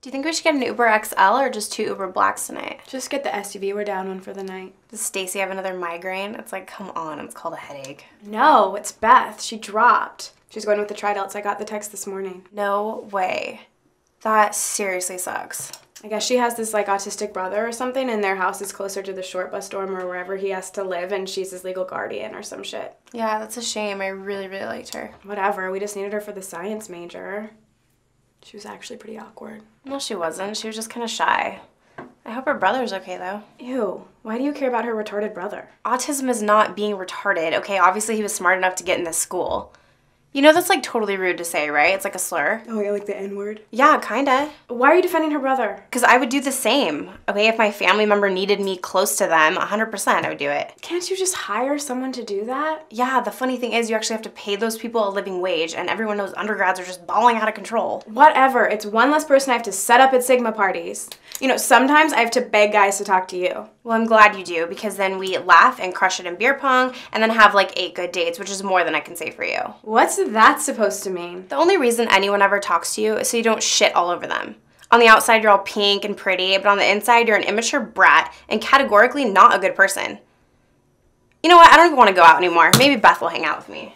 Do you think we should get an Uber XL or just two Uber Blacks tonight? Just get the SUV. We're down one for the night. Does Stacy have another migraine? It's like, come on, it's called a headache. No, it's Beth. She dropped. She's going with the Tridelts. I got the text this morning. No way. That seriously sucks. I guess she has this like autistic brother or something, and their house is closer to the short bus dorm or wherever he has to live, and she's his legal guardian or some shit. Yeah, that's a shame. I really, really liked her. Whatever. We just needed her for the science major. She was actually pretty awkward. No, she wasn't. She was just kind of shy. I hope her brother's okay though. Ew. Why do you care about her retarded brother? Autism is not being retarded, okay? Obviously, he was smart enough to get in this school. You know that's like totally rude to say, right? It's like a slur. Oh, yeah, like the N word? Yeah, kinda. Why are you defending her brother? Because I would do the same. Okay, if my family member needed me close to them, 100% I would do it. Can't you just hire someone to do that? Yeah, the funny thing is, you actually have to pay those people a living wage, and everyone knows undergrads are just balling out of control. Whatever. It's one less person I have to set up at Sigma parties. You know, sometimes I have to beg guys to talk to you. Well, I'm glad you do, because then we laugh and crush it in beer pong, and then have like eight good dates, which is more than I can say for you. What's that supposed to mean? The only reason anyone ever talks to you is so you don't shit all over them. On the outside, you're all pink and pretty, but on the inside, you're an immature brat and categorically not a good person. You know what? I don't even want to go out anymore. Maybe Beth will hang out with me.